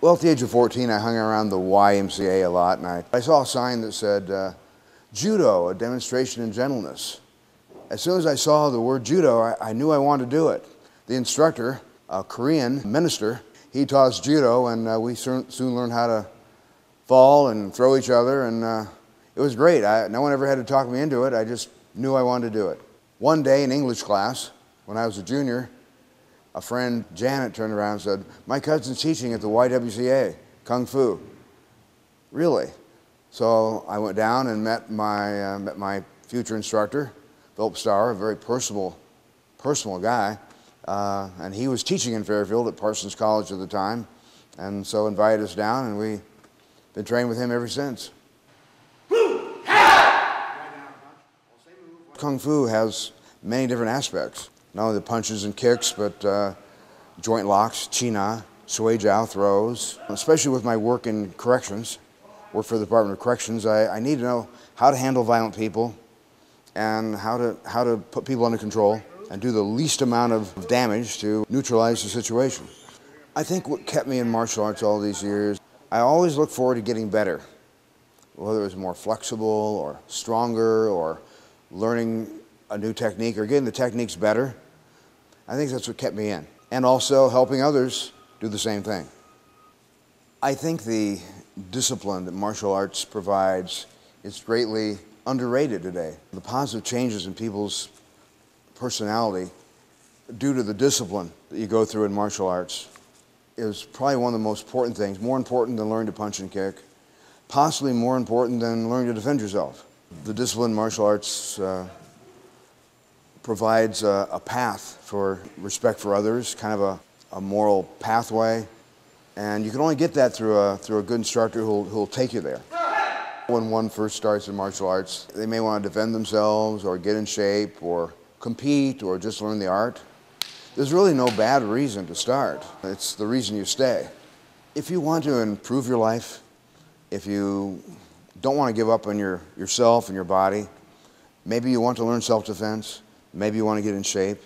Well, at the age of 14, I hung around the YMCA a lot, and I, I saw a sign that said, uh, Judo, a demonstration in gentleness. As soon as I saw the word judo, I, I knew I wanted to do it. The instructor, a Korean minister, he taught us judo, and uh, we soon, soon, learned how to fall and throw each other, and uh, it was great. I, no one ever had to talk me into it. I just knew I wanted to do it. One day in English class, when I was a junior, a friend, Janet, turned around and said, My cousin's teaching at the YWCA, Kung Fu. Really? So I went down and met my, uh, met my future instructor, Philip Starr, a very personable, personal guy. Uh, and he was teaching in Fairfield at Parsons College at the time. And so invited us down, and we've been training with him ever since. Kung Fu has many different aspects not only the punches and kicks, but uh, joint locks, chi na, shuai jiao throws. Especially with my work in corrections, work for the Department of Corrections, I, I need to know how to handle violent people and how to, how to put people under control and do the least amount of damage to neutralize the situation. I think what kept me in martial arts all these years, I always look forward to getting better, whether it was more flexible or stronger or learning a new technique or getting the techniques better. I think that's what kept me in. And also helping others do the same thing. I think the discipline that martial arts provides is greatly underrated today. The positive changes in people's personality due to the discipline that you go through in martial arts is probably one of the most important things, more important than learning to punch and kick, possibly more important than learning to defend yourself. The discipline martial arts uh, provides a, a, path for respect for others, kind of a, a, moral pathway. And you can only get that through a, through a good instructor who'll, who'll take you there. When one first starts in martial arts, they may want to defend themselves or get in shape or compete or just learn the art. There's really no bad reason to start. It's the reason you stay. If you want to improve your life, if you don't want to give up on your, yourself and your body, maybe you want to learn self-defense, Maybe you want to get in shape.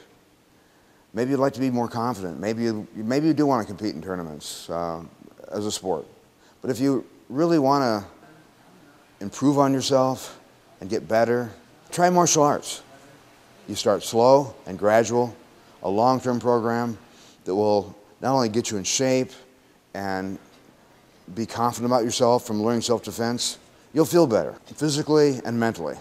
Maybe you'd like to be more confident. Maybe you, maybe you do want to compete in tournaments uh, as a sport. But if you really want to improve on yourself and get better, try martial arts. You start slow and gradual, a long-term program that will not only get you in shape and be confident about yourself from learning self-defense, you'll feel better physically and mentally.